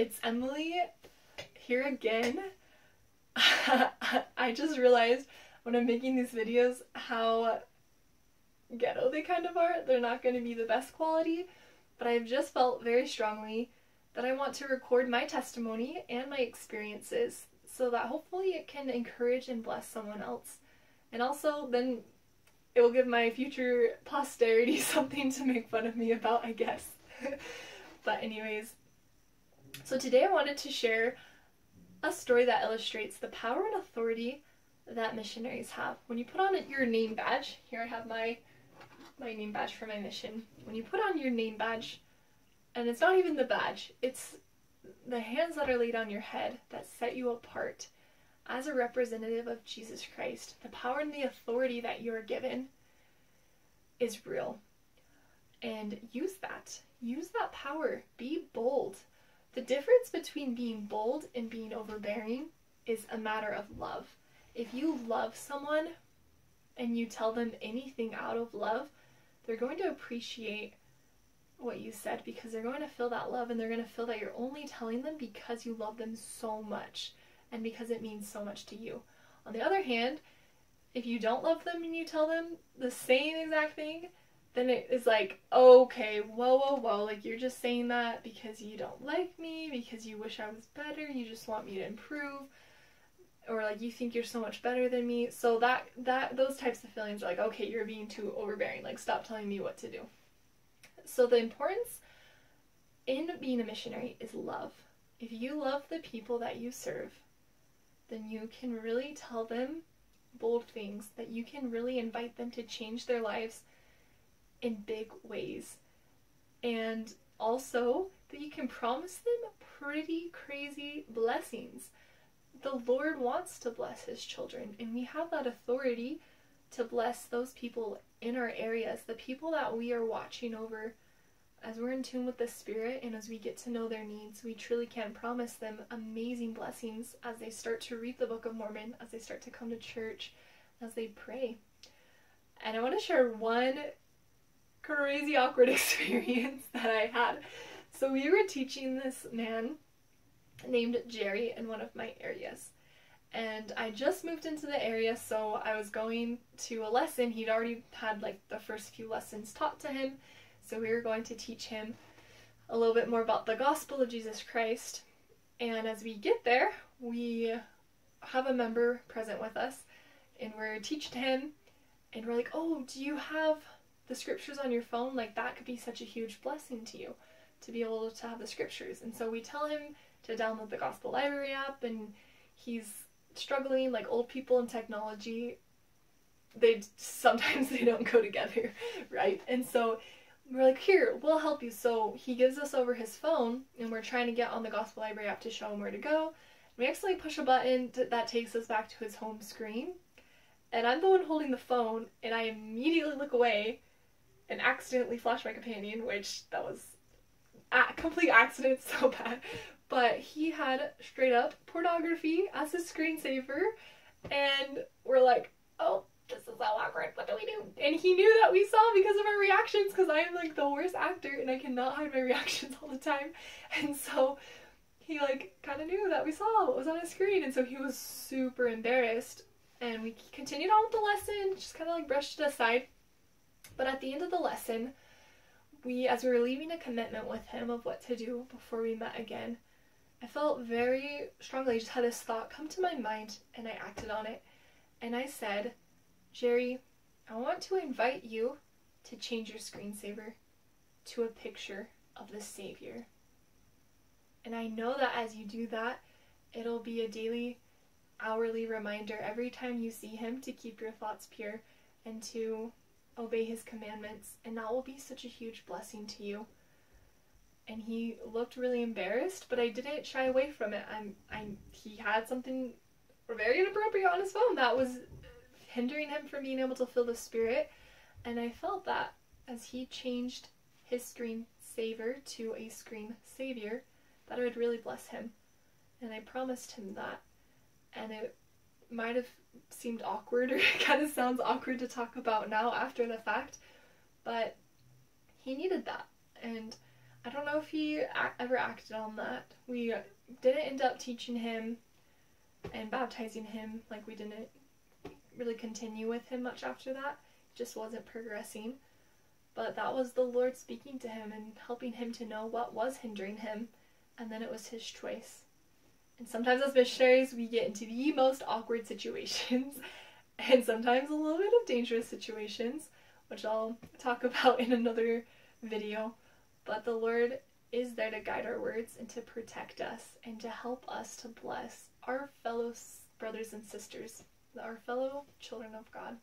it's Emily here again. I just realized when I'm making these videos how ghetto they kind of are. They're not going to be the best quality, but I've just felt very strongly that I want to record my testimony and my experiences so that hopefully it can encourage and bless someone else. And also, then it will give my future posterity something to make fun of me about, I guess. but, anyways, so today I wanted to share a story that illustrates the power and authority that missionaries have. When you put on your name badge, here I have my my name badge for my mission. When you put on your name badge, and it's not even the badge, it's the hands that are laid on your head that set you apart as a representative of Jesus Christ. The power and the authority that you are given is real. And use that. Use that power. Be bold. The difference between being bold and being overbearing is a matter of love. If you love someone and you tell them anything out of love, they're going to appreciate what you said because they're going to feel that love and they're going to feel that you're only telling them because you love them so much and because it means so much to you. On the other hand, if you don't love them and you tell them the same exact thing, then it is like, okay, whoa, whoa, whoa, like you're just saying that because you don't like me, because you wish I was better, you just want me to improve, or like you think you're so much better than me. So that that those types of feelings are like, okay, you're being too overbearing. Like stop telling me what to do. So the importance in being a missionary is love. If you love the people that you serve, then you can really tell them bold things that you can really invite them to change their lives in big ways. And also that you can promise them pretty crazy blessings the Lord wants to bless his children, and we have that authority to bless those people in our areas, the people that we are watching over. As we're in tune with the Spirit and as we get to know their needs, we truly can promise them amazing blessings as they start to read the Book of Mormon, as they start to come to church, as they pray. And I want to share one crazy awkward experience that I had. So we were teaching this man named Jerry in one of my areas. And I just moved into the area, so I was going to a lesson. He'd already had like the first few lessons taught to him, so we were going to teach him a little bit more about the gospel of Jesus Christ. And as we get there, we have a member present with us, and we're teaching him, and we're like, Oh, do you have the scriptures on your phone? Like, that could be such a huge blessing to you to be able to have the scriptures. And so we tell him to download the Gospel Library app, and he's struggling like old people and technology. They sometimes they don't go together, right? And so we're like, here, we'll help you. So he gives us over his phone, and we're trying to get on the Gospel Library app to show him where to go. We accidentally push a button to, that takes us back to his home screen, and I'm the one holding the phone, and I immediately look away and accidentally flashed my companion, which that was a complete accident, so bad but he had straight up pornography as his screensaver, and we're like, oh, this is so awkward. What do we do? And he knew that we saw because of our reactions, because I am like the worst actor and I cannot hide my reactions all the time. And so he like kind of knew that we saw what was on his screen, and so he was super embarrassed. And we continued on with the lesson, just kind of like brushed it aside. But at the end of the lesson, we, as we were leaving a commitment with him of what to do before we met again, I felt very strongly. I just had this thought come to my mind and I acted on it. And I said, Jerry, I want to invite you to change your screensaver to a picture of the Savior. And I know that as you do that, it'll be a daily, hourly reminder every time you see Him to keep your thoughts pure and to obey His commandments. And that will be such a huge blessing to you and he looked really embarrassed, but I didn't shy away from it. I'm I he had something very inappropriate on his phone that was hindering him from being able to feel the spirit, and I felt that as he changed his screen saver to a screen savior, that it would really bless him. And I promised him that. And it might have seemed awkward or kind of sounds awkward to talk about now after the fact, but he needed that. And I don't know if he ever acted on that. We didn't end up teaching him and baptizing him, like, we didn't really continue with him much after that. It just wasn't progressing. But that was the Lord speaking to him and helping him to know what was hindering him, and then it was his choice. And sometimes as missionaries, we get into the most awkward situations, and sometimes a little bit of dangerous situations, which I'll talk about in another video. But the Lord is there to guide our words and to protect us and to help us to bless our fellow brothers and sisters, our fellow children of God.